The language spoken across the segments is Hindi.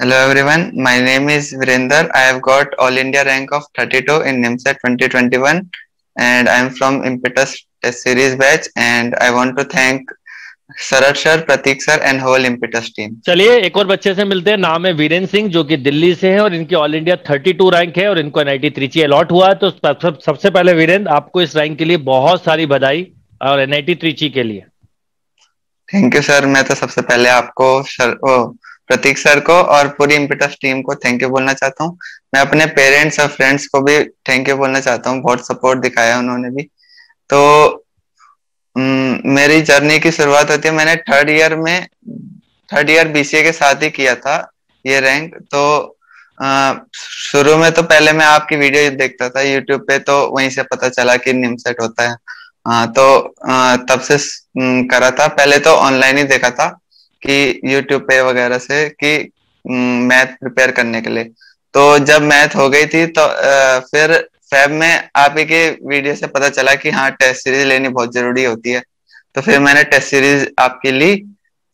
Hello everyone, my name is Virender. I have got All India rank of 32 in NIMSET 2021 and I am from Impetus Test Series batch and I want to thank सरट sir Prateek sir and whole Impetus team चलिए एक और बच्चे से मिलते हैं। नाम है वीरेंद्र सिंह जो कि दिल्ली से है और इनकी ऑल इंडिया 32 रैंक है और इनको एनआईटी त्रिची अलॉट हुआ है तो सबसे पहले वीरेंद्र आपको इस रैंक के लिए बहुत सारी बधाई और एनआईटी त्रिची के लिए। थैंक यू सर मैं तो सबसे पहले आपको सर ओ, प्रतीक सर को और पूरी इम्पिटस टीम को थैंक यू बोलना चाहता हूँ। मैं अपने पेरेंट्स और फ्रेंड्स को भी थैंक यू बोलना चाहता हूँ। बहुत सपोर्ट दिखाया उन्होंने भी। तो मेरी जर्नी की शुरुआत होती है मैंने थर्ड ईयर में थर्ड ईयर बीसीए के साथ ही किया था ये रैंक तो शुरू में तो पहले मैं आपकी वीडियो देखता था यूट्यूब पे तो वहीं से पता चला कि निमसेट होता है। आ, तो आ, तब से करा था। पहले तो ऑनलाइन ही देखा था। कि यूट्यूब पे वगैरह से कि मैथ प्रिपेयर करने के लिए। तो जब मैथ हो गई थी तो आ, फिर फैब में आप ही के वीडियो से पता चला कि हाँ टेस्ट सीरीज़ लेनी बहुत ज़रूरी होती है। तो फिर मैंने टेस्ट सीरीज़ आपकी ली।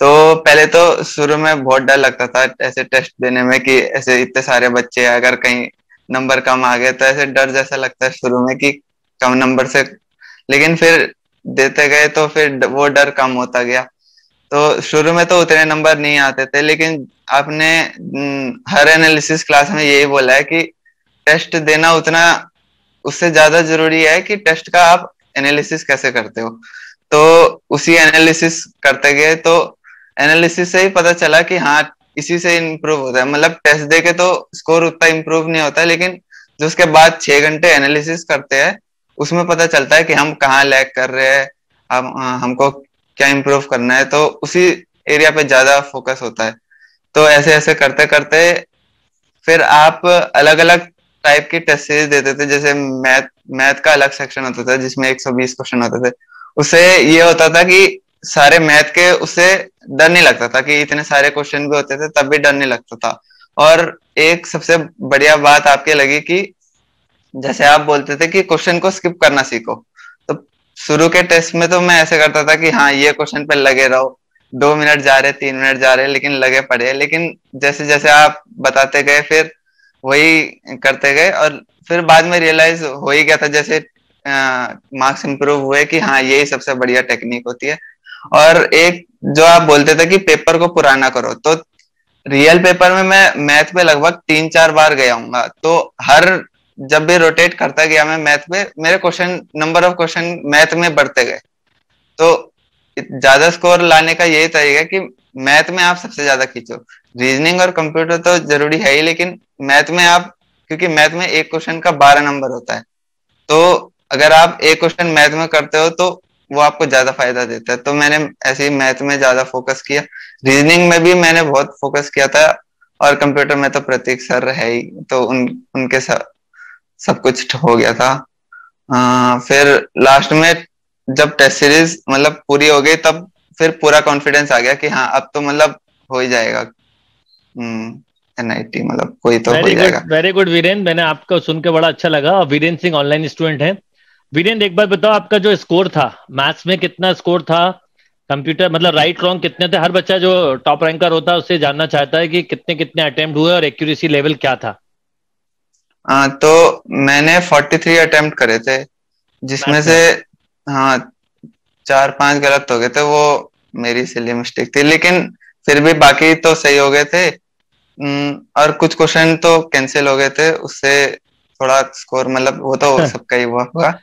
तो पहले तो शुरू में बहुत डर लगता था ऐसे टेस्ट देने में कि ऐसे इतने सारे बच्चे अगर कहीं नंबर कम आ गए तो ऐसे डर जैसा लगता है शुरू में कि कम नंबर से। लेकिन फिर देते गए तो फिर वो डर कम होता गया। तो शुरू में तो उतने नंबर नहीं आते थे, लेकिन आपने हर एनालिसिस क्लास में यही बोला है कि टेस्ट देना उतना, उससे ज़्यादा ज़रूरी है कि टेस्ट का आप एनालिसिस कैसे करते हो। तो उसी एनालिसिस करते गए तो एनालिसिस से ही पता चला कि हाँ इसी से इम्प्रूव होता है। मतलब टेस्ट दे के तो स्कोर उतना इम्प्रूव नहीं होता, लेकिन जो उसके बाद छह घंटे एनालिसिस करते हैं, उसमें पता चलता है कि हम कहाँ लैग कर रहे हैं, हम हमको क्या इम्प्रूव करना है तो उसी एरिया पे ज़्यादा फोकस होता है। तो ऐसे ऐसे करते करते फिर आप अलग अलग टाइप की टेस्ट सीरीज़ देते थे, जैसे मैथ मैथ का अलग सेक्शन होता था, जिसमें 120 क्वेश्चन होते थे। उससे ये होता था कि सारे मैथ के उससे डर नहीं लगता था कि इतने सारे क्वेश्चन भी होते थे, तब भी डर नहीं लगता था। और एक सबसे बढ़िया बात आपके लगी कि जैसे आप बोलते थे कि क्वेश्चन को स्किप करना सीखो। शुरू के टेस्ट में तो मैं ऐसे करता था कि हाँ ये क्वेश्चन पे लगे रहो। दो मिनट जा रहे, तीन मिनट जा रहे, लेकिन लगे पड़े। लेकिन जैसे जैसे आप बताते गए, फिर वही करते गए और फिर बाद में रियलाइज़ हो ही गया था। जैसे मार्क्स इंप्रूव हुए कि हाँ यही सबसे बढ़िया टेक्निक होती है। और एक जो आप बोलते थे कि पेपर को पुराना करो तो रियल पेपर में मैं मैथ में लगभग तीन चार बार गया हूँ तो हर जब भी रोटेट करता गया मैं मैथ में, मेरे question number of question math में बढ़ते गए। तो ज़्यादा स्कोर लाने का यही तरीका कि मैथ में आप सबसे ज़्यादा खींचो। रीजनिंग और कंप्यूटर तो ज़रूरी है ही, लेकिन मैथ में आप, क्योंकि मैथ में एक क्वेश्चन का बारह नंबर होता है। तो अगर आप एक क्वेश्चन मैथ में करते हो तो वो आपको ज़्यादा फ़ायदा देता है। तो मैंने ऐसे ही मैथ में ज़्यादा फोकस किया। रीजनिंग में भी मैंने बहुत फोकस किया था, और कंप्यूटर में तो प्रतीक सर है ही तो उन, उनके सब सब कुछ हो गया था। आ, फिर लास्ट में जब टेस्ट सीरीज़ मतलब पूरी हो गई तब फिर पूरा कॉन्फिडेंस आ गया कि हाँ अब तो मतलब हो ही जाएगा। एनआईटी हम्म, मतलब कोई तो हो जाएगा। वेरी गुड वीरेंद्र मैंने आपको सुन के बड़ा अच्छा लगा। वीरेंद्र सिंह ऑनलाइन स्टूडेंट है। वीरेंद्र एक बार बताओ आपका जो स्कोर था मैथ्स में कितना स्कोर था? कंप्यूटर मतलब राइट रॉन्ग कितने थे? हर बच्चा जो टॉप रैंकर होता है उससे जानना चाहता है कि कितने कितने अटेम्प्ट हुए और एक्यूरेसी लेवल क्या था। आ, तो मैंने 43 अटेम्प्ट करे थे जिसमें से हाँ चार पाँच गलत हो गए थे वो मेरी सिली मिस्टेक थी। लेकिन फिर भी बाकी तो सही हो गए थे। और कुछ क्वेश्चन तो कैंसिल हो गए थे उससे थोड़ा स्कोर मतलब वो तो सबका ही हुआ होगा।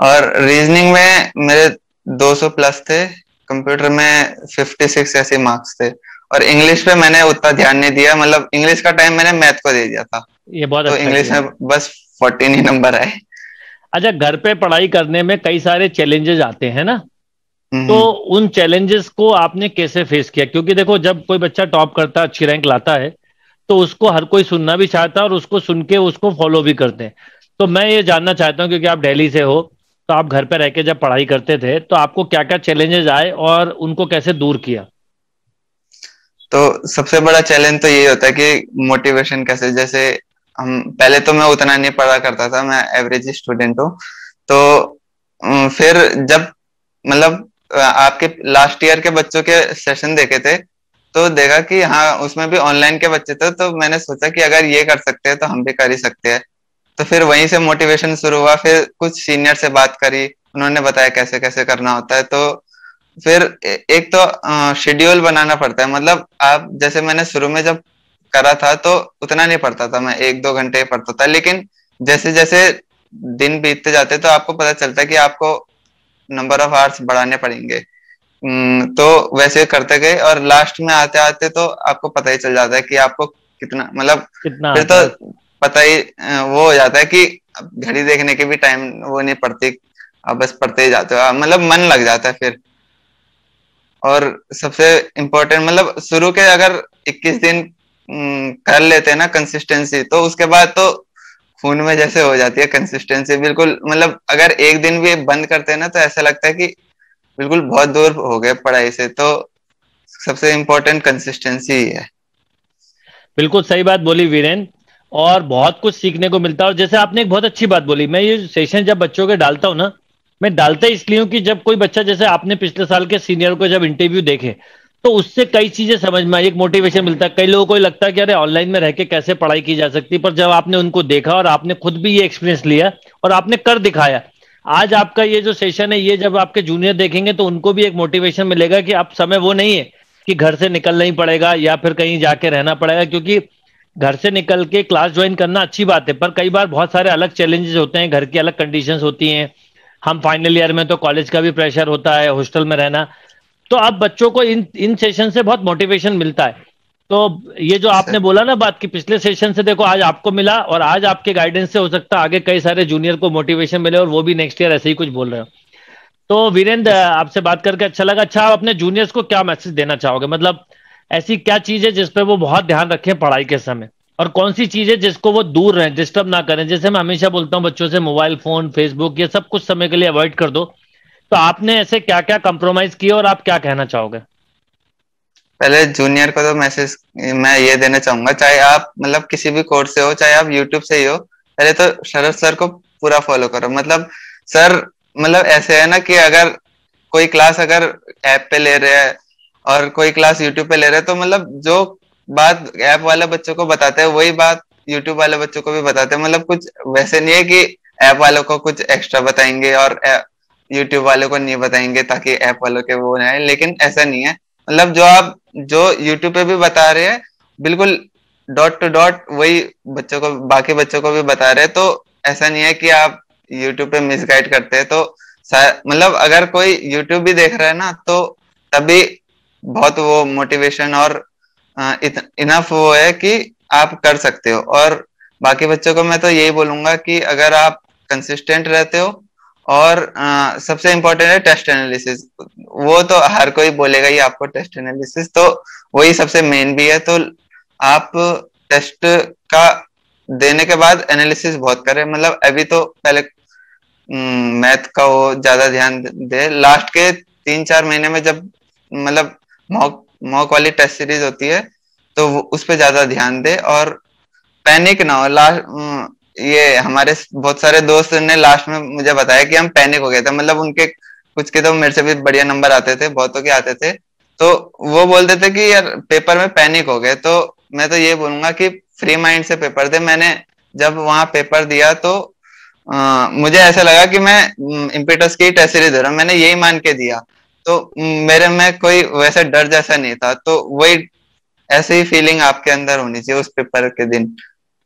और रीजनिंग में मेरे 200 प्लस थे कंप्यूटर में 56 ऐसे मार्क्स थे। और इंग्लिश पे मैंने उतना ध्यान नहीं दिया मतलब इंग्लिश का टाइम मैंने मैथ को दे दिया था। ये बहुत तो इंग्लिश अच्छा में बस फोर्टीन ही नंबर आए। अच्छा घर पे पढ़ाई करने में कई सारे चैलेंजेस आते हैं ना? तो उन चैलेंजेस को आपने कैसे फेस किया? क्योंकि देखो जब कोई बच्चा टॉप करता है अच्छी रैंक लाता है तो उसको हर कोई सुनना भी चाहता है और उसको सुन के उसको फॉलो भी करते हैं। तो मैं ये जानना चाहता हूँ क्योंकि आप दिल्ली से हो तो आप घर पे रह के जब पढ़ाई करते थे तो आपको क्या क्या चैलेंजेस आए और उनको कैसे दूर किया? तो सबसे बड़ा चैलेंज तो ये होता है कि मोटिवेशन कैसे जैसे हम, पहले तो मैं उतना नहीं पढ़ा करता था, मैं एवरेज स्टूडेंट हूँ। तो फिर जब मतलब आपके लास्ट ईयर के बच्चों के सेशन देखे थे तो देखा कि हाँ उसमें भी ऑनलाइन के बच्चे थे तो मैंने सोचा कि अगर ये कर सकते हैं तो हम भी कर ही सकते हैं। तो फिर वहीं से मोटिवेशन शुरू हुआ, फिर कुछ सीनियर से बात करी, उन्होंने बताया कैसे कैसे करना होता है तो फिर एक तो शेड्यूल बनाना पड़ता है। मतलब आप, जैसे मैंने शुरू में जब करा था तो उतना नहीं पढ़ता था मैं एक दो घंटे पढ़ता था। लेकिन जैसे जैसे दिन बीतते जाते तो आपको पता चलता कि आपको नंबर ऑफ़ आवर्स बढ़ाने पड़ेंगे। तो वैसे करते गए और लास्ट में आते आते तो आपको पता ही चल जाता है कि आपको कितना मतलब कितना फिर तो पता ही वो हो जाता है कि घड़ी देखने के भी टाइम वो नहीं पड़ती आप बस पढ़ते ही जाते हो। मतलब मन लग जाता है फिर। और सबसे इम्पोर्टेंट मतलब शुरू के अगर 21 दिन कर लेते हैं ना कंसिस्टेंसी तो उसके बाद तो खून में जैसे हो जाती है कंसिस्टेंसी बिल्कुल मतलब अगर एक दिन भी बंद करते हैं ना तो ऐसा लगता है कि बिल्कुल बहुत दूर हो गए पढ़ाई से। तो सबसे इम्पोर्टेंट कंसिस्टेंसी ही है। बिल्कुल सही बात बोली वीरेन। और बहुत कुछ सीखने को मिलता है। और जैसे आपने एक बहुत अच्छी बात बोली, मैं ये सेशन जब बच्चों के डालता हूँ ना, मैं डालता इसलिए हूँ कि जब कोई बच्चा, जैसे आपने पिछले साल के सीनियर को जब इंटरव्यू देखे तो उससे कई चीज़ें समझ में आई, एक मोटिवेशन मिलता है। कई लोगों को लगता है कि अरे ऑनलाइन में रह के कैसे पढ़ाई की जा सकती पर जब आपने उनको देखा और आपने खुद भी ये एक्सपीरियंस लिया और आपने कर दिखाया, आज आपका ये जो सेशन है, ये जब आपके जूनियर देखेंगे तो उनको भी एक मोटिवेशन मिलेगा कि अब समय वो नहीं है कि घर से निकलना ही पड़ेगा या फिर कहीं जाके रहना पड़ेगा, क्योंकि घर से निकल के क्लास ज्वाइन करना अच्छी बात है, पर कई बार बहुत सारे अलग चैलेंजेस होते हैं, घर की अलग कंडीशंस होती हैं। हम फाइनल ईयर में तो कॉलेज का भी प्रेशर होता है हॉस्टल में रहना। तो आप बच्चों को इन इन सेशन से बहुत मोटिवेशन मिलता है। तो ये जो आपने बोला ना बात की पिछले सेशन से देखो आज आपको मिला और आज आपके गाइडेंस से हो सकता है आगे कई सारे जूनियर को मोटिवेशन मिले और वो भी नेक्स्ट ईयर ऐसे ही कुछ बोल रहे हो। तो वीरेंद्र आपसे बात करके अच्छा लगा। अच्छा आप अपने जूनियर्स को क्या मैसेज देना चाहोगे? मतलब ऐसी क्या चीज़ है जिसपे वो बहुत ध्यान रखें पढ़ाई के समय? और कौन सी चीज़ है जिसको वो दूर रहें डिस्टर्ब ना करें? जैसे मैं हमेशा बोलता हूँ बच्चों से मोबाइल फ़ोन फेसबुक ये सब कुछ समय के लिए अवॉइड कर दो। तो आपने ऐसे क्या क्या कंप्रोमाइज किया और आप क्या कहना चाहोगे? पहले जूनियर को तो मैसेज मैं ये देना चाहूँगा, चाहे आप मतलब किसी भी कोर्स से हो, चाहे आप यूट्यूब से ही हो, पहले तो शरद सर को पूरा फॉलो करो। मतलब सर मतलब ऐसे है ना कि अगर कोई क्लास अगर ऐप पे ले रहे हैं और कोई क्लास यूट्यूब पे ले रहे हैं तो मतलब जो बात ऐप वाले बच्चों को बताते हैं, वही बात यूट्यूब वाले बच्चों को भी बताते हैं। मतलब कुछ वैसे नहीं है कि ऐप वालों को कुछ एक्स्ट्रा बताएँगे और यूट्यूब वालों को नहीं बताएँगे ताकि ऐप वालों के वो ना लेकिन ऐसा नहीं है। मतलब जो आप, जो यूट्यूब पे भी बता रहे हैं, बिल्कुल डॉट टू डॉट वही बच्चों को, बाकी बच्चों को भी बता रहे हैं तो ऐसा नहीं है कि आप यूट्यूब पे मिसगाइड करते हैं तो मतलब अगर कोई यूट्यूब भी देख रहा है ना तो तभी बहुत वो मोटिवेशन और इनफ वो है कि आप कर सकते हो। और बाकी बच्चों को मैं तो यही बोलूँगा कि अगर आप कंसिस्टेंट रहते हो और आ, सबसे इम्पोर्टेंट है टेस्ट एनालिसिस वो तो हर कोई बोलेगा ही आपको टेस्ट एनालिसिस तो वही सबसे मेन भी है। तो आप टेस्ट का देने के बाद एनालिसिस बहुत करें। मतलब अभी तो पहले मैथ का वो ज़्यादा ध्यान दे। लास्ट के तीन चार महीने में जब मतलब मॉक मॉक वाली टेस्ट सीरीज़ होती है तो उस पर ज़्यादा ध्यान दे। और पैनिक ना हो। लास्ट ये हमारे बहुत सारे दोस्त ने लास्ट में मुझे बताया कि हम पैनिक हो गए थे। मतलब उनके कुछ के तो मेरे से भी बढ़िया नंबर आते थे बहुतों के आते थे। तो वो बोलते थे कि यार पेपर में पैनिक हो गए। तो मैं तो ये बोलूँगा कि फ्री माइंड से पेपर दे। मैंने जब वहाँ पेपर दिया तो आ, मुझे ऐसा लगा कि मैं इम्पिटस की टेस्ट सीरीज़ दे रहा हूँ। मैंने यही मान के दिया। तो मेरे में कोई वैसा डर जैसा नहीं था। तो वही ऐसी ही फीलिंग आपके अंदर होनी चाहिए उस पेपर के दिन।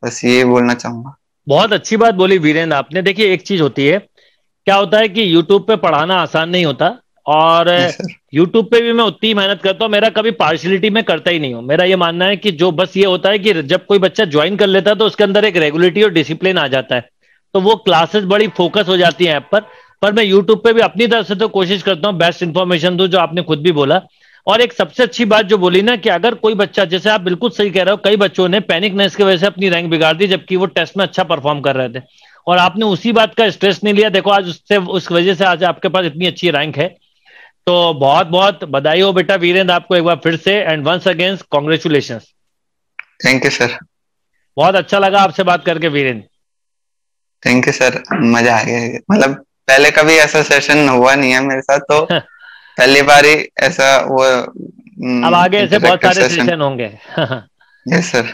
बस ये बोलना चाहूँगा। बहुत अच्छी बात बोली वीरेंद्र आपने। देखिए एक चीज़ होती है क्या होता है कि यूट्यूब पे पढ़ाना आसान नहीं होता और यूट्यूब पे भी मैं उतनी मेहनत करता हूँ मेरा कभी पार्शलिटी में करता ही नहीं हूँ। मेरा ये मानना है कि जो बस ये होता है कि जब कोई बच्चा ज्वाइन कर लेता है तो उसके अंदर एक रेगुलेटरी और डिसिप्लिन आ जाता है। तो वो क्लासेस बड़ी फोकस हो जाती है ऐप पर। पर मैं यूट्यूब पे भी अपनी तरफ़ से तो कोशिश करता हूँ बेस्ट इन्फॉर्मेशन दू जो आपने खुद भी बोला। और एक सबसे अच्छी बात जो बोली ना कि अगर कोई बच्चा जैसे आप बिल्कुल सही कह रहे हो कई बच्चों ने पैनिक पैनिकनेस की वजह से अपनी रैंक बिगाड़ दी जबकि वो टेस्ट में अच्छा परफॉर्म कर रहे थे। और आपने उसी बात का स्ट्रेस नहीं लिया। देखो आज उससे उस वजह से आज आपके पास इतनी अच्छी रैंक है। तो बहुत बहुत बधाई हो बेटा वीरेंद्र आपको एक बार फिर से and once against congratulation thank you sir बहुत अच्छा लगा आपसे बात करके वीरेंद्र। थैंक यू सर मज़ा आ गया। मतलब पहले कभी ऐसा सेशन हुआ नहीं है मेरे साथ तो पहली बार ही ऐसा वो अब आगे ऐसे बहुत सारे सेशन होंगे। Yes sir